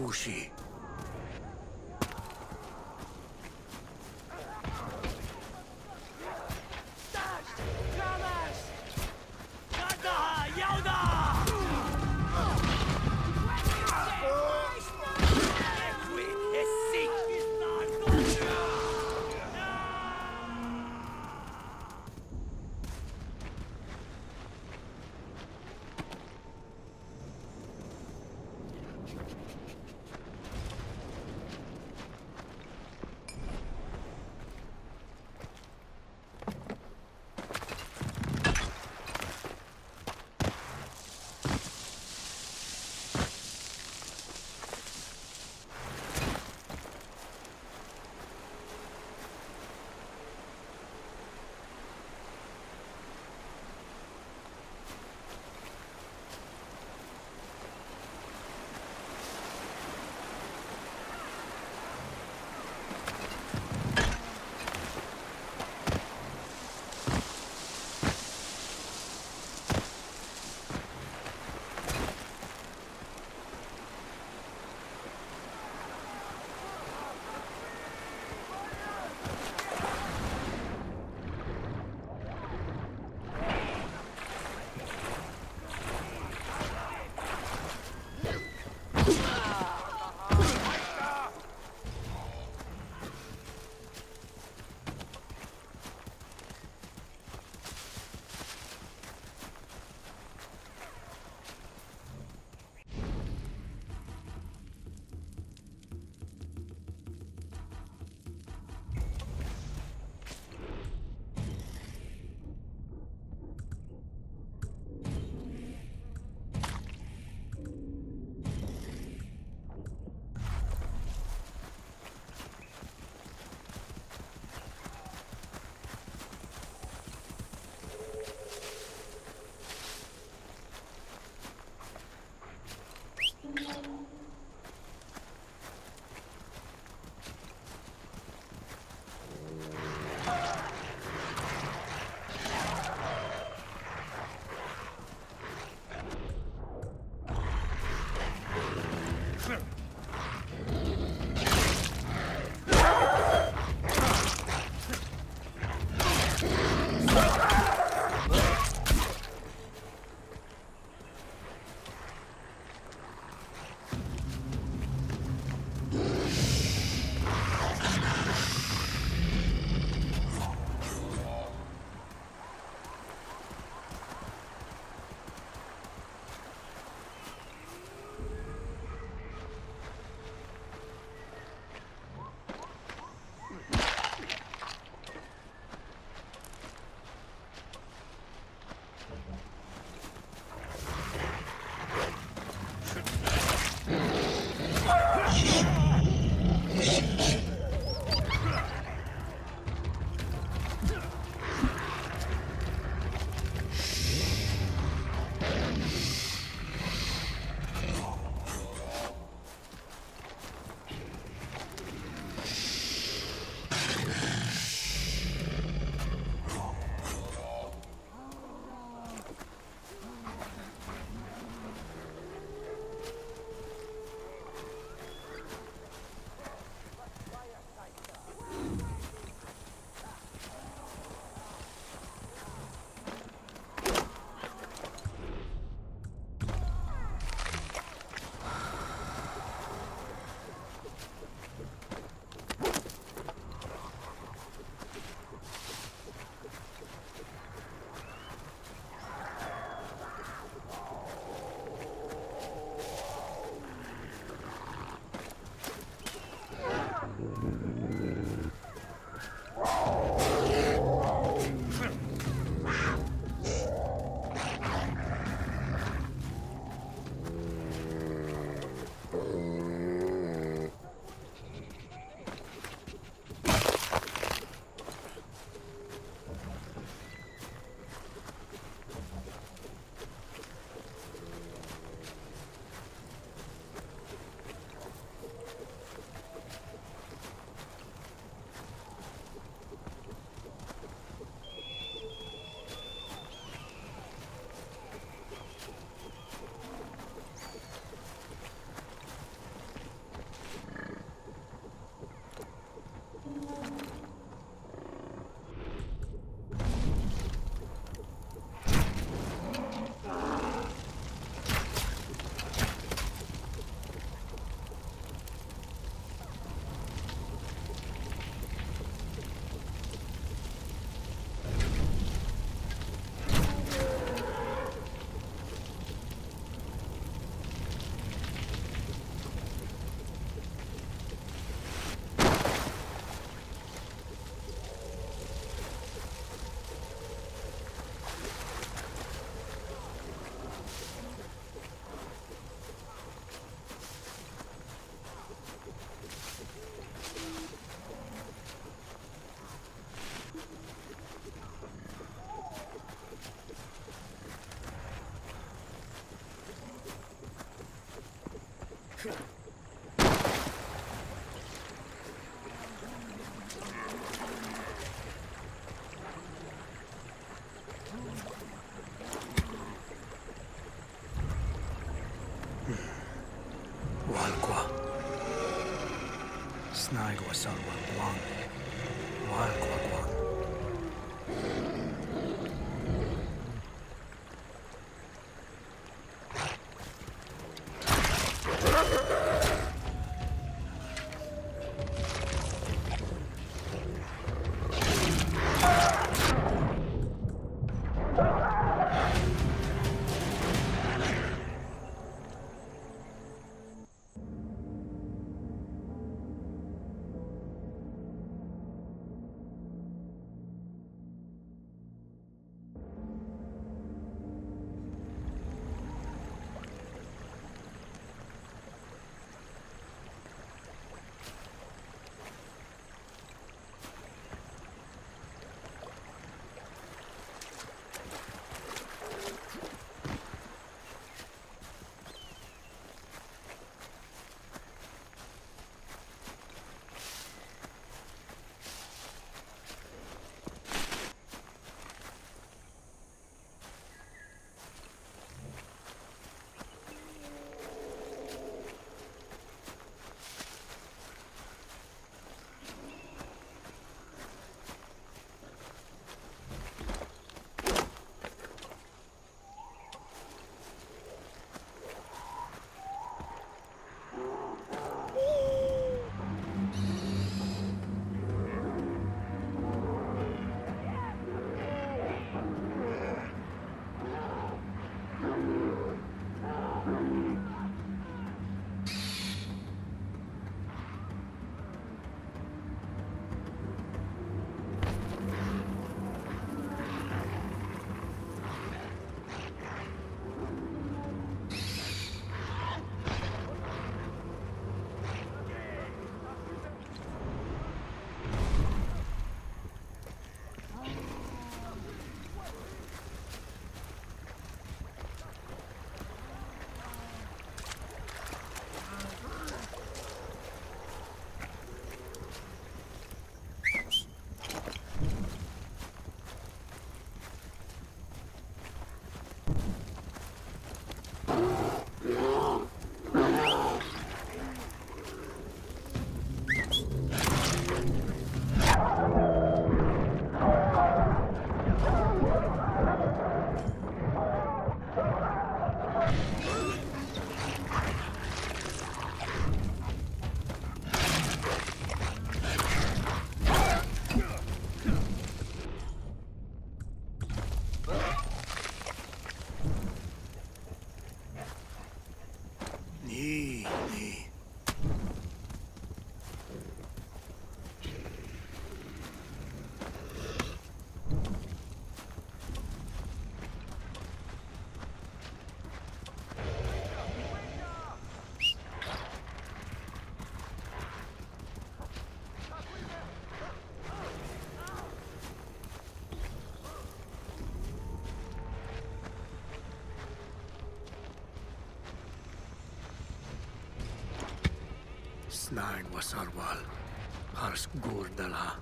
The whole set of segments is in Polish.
Mushi. snag oss all we're sznájgbaszarval, harsz gordala,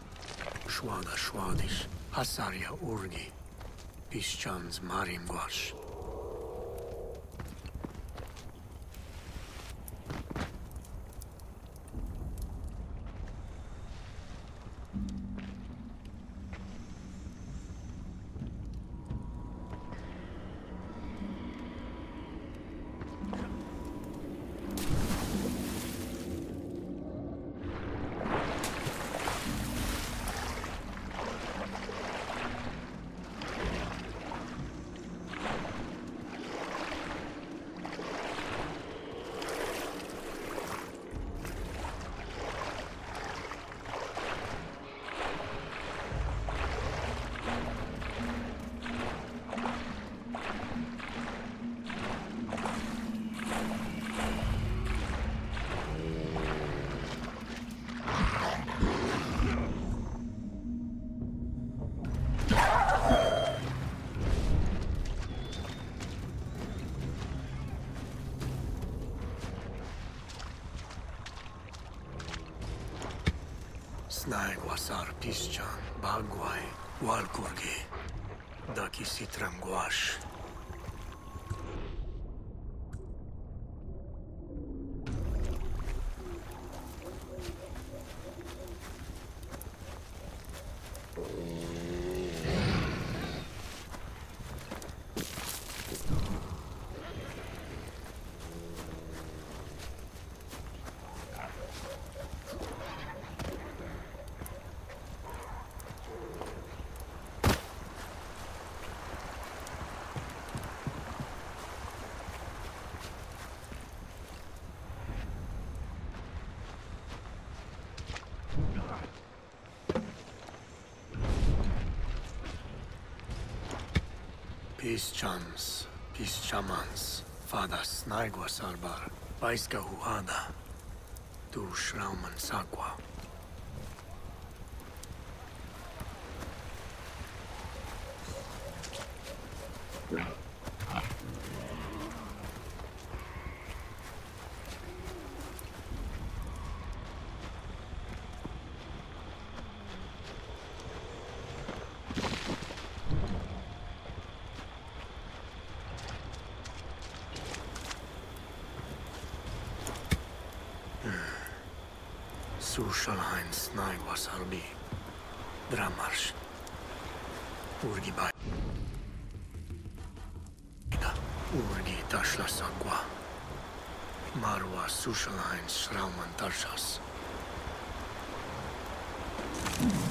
svada svadis, haszárja urgi, piszcsanz maringos. Snaig wasar piszczan. Bagwaj. Walkurgi. Daki sitram głasz. Pischans, Pischamans, Fadas Naigua Sarbar, Paiska Huhada, Tu Shrauman Sakwa. izašla sa kwa. Marwa sušala in sraumantashas. Mm-hmm.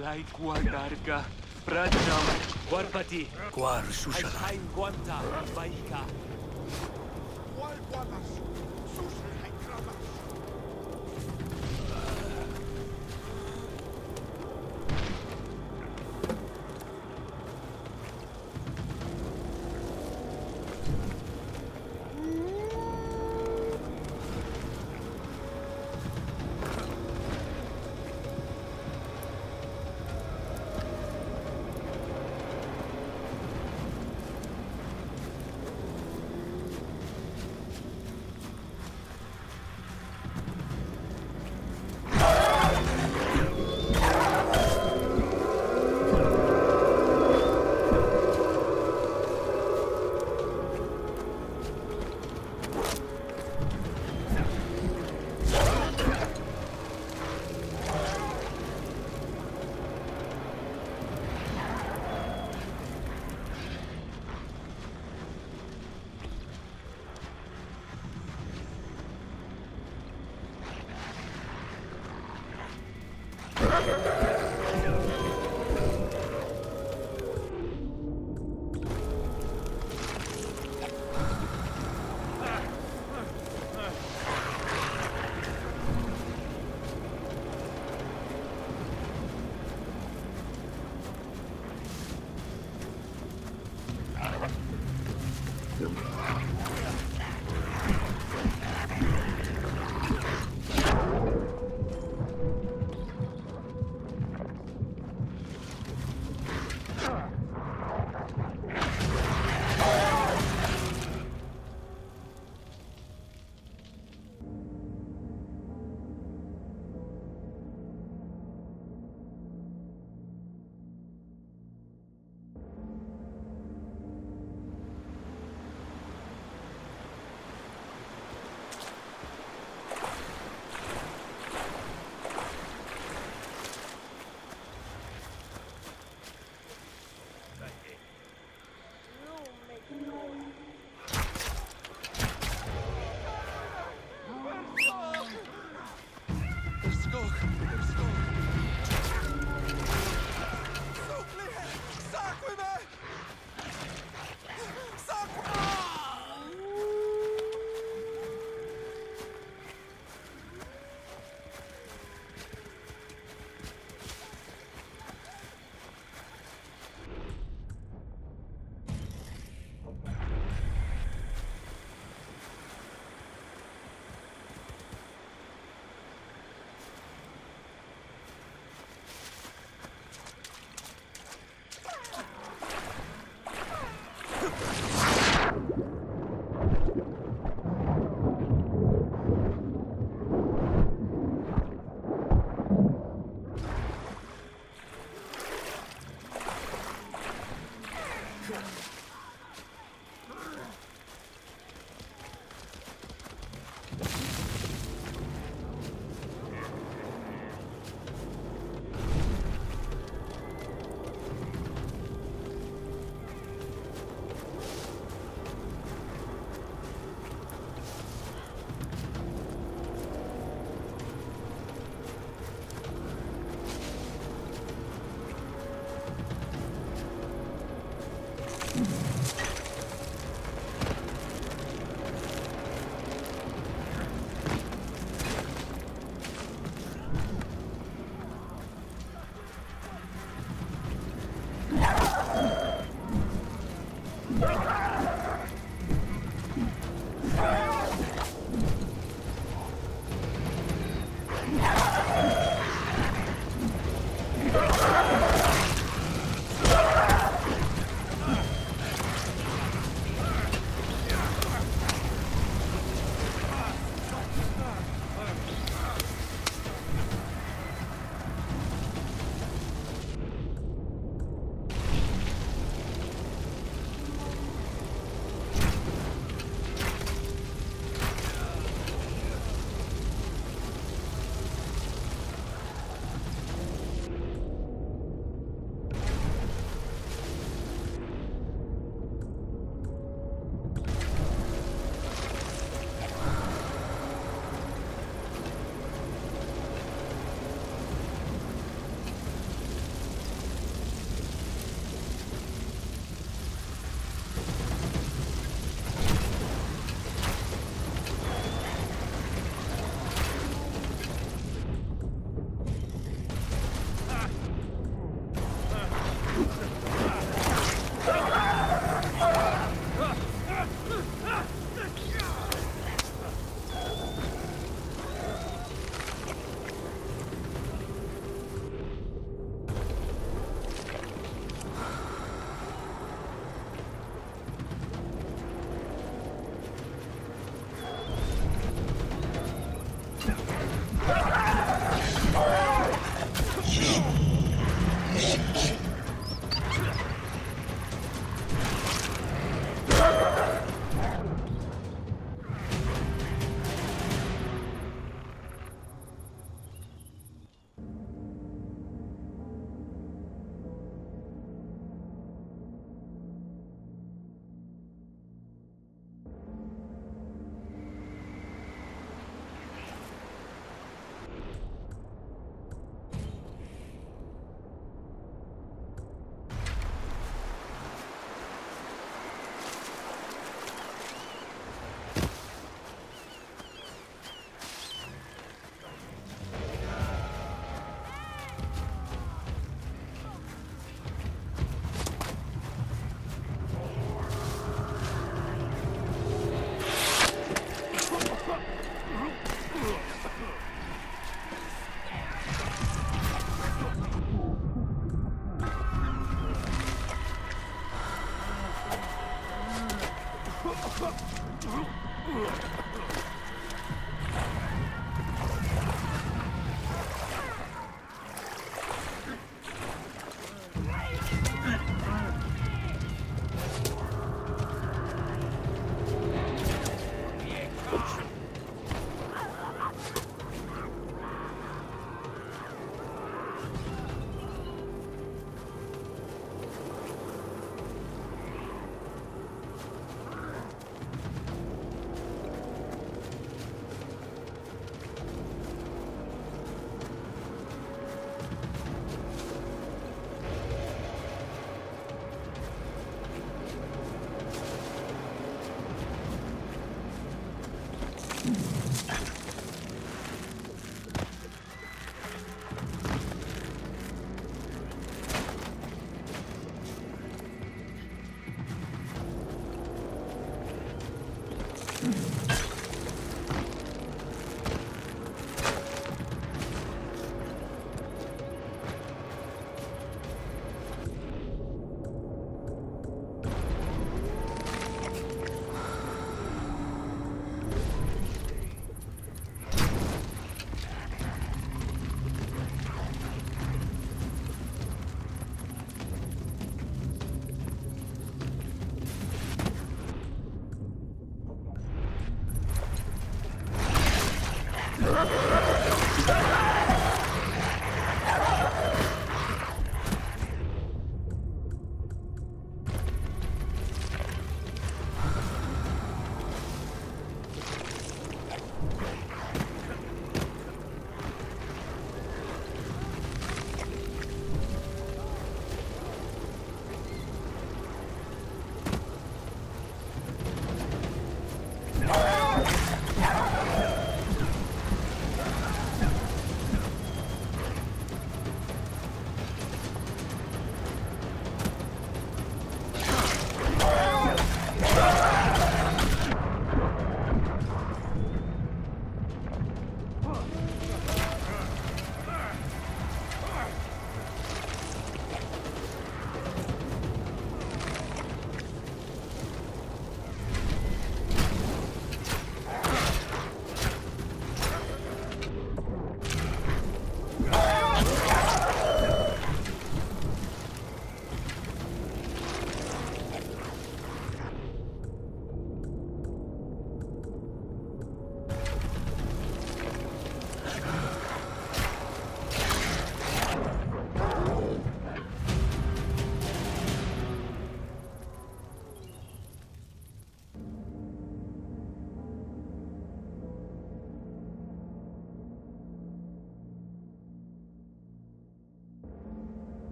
lai kuadarga. Rajnam, Warpati. Quar Sushana. Vaika.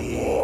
Yeah.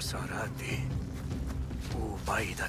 Sarati, o pai da